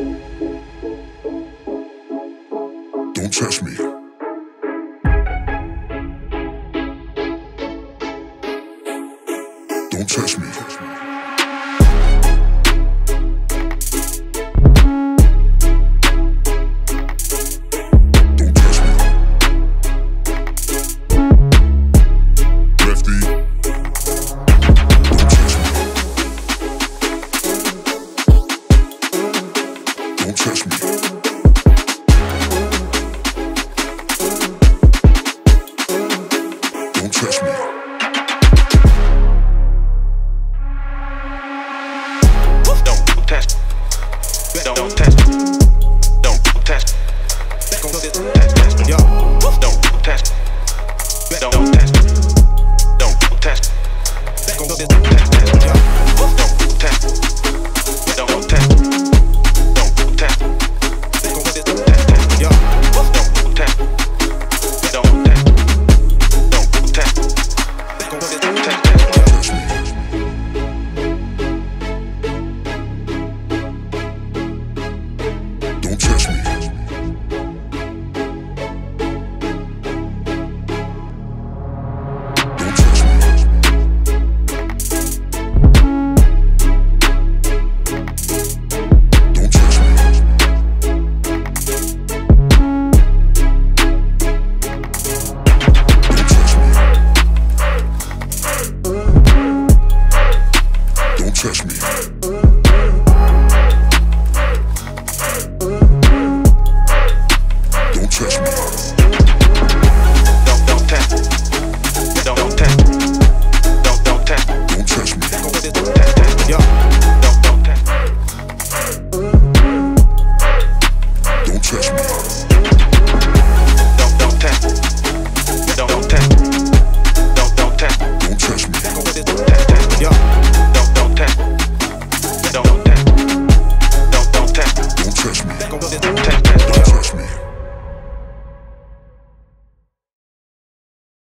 Don't touch me. Don't touch me. Don't test me. Don't test me. Don't test me. Don't test me. Don't touch me.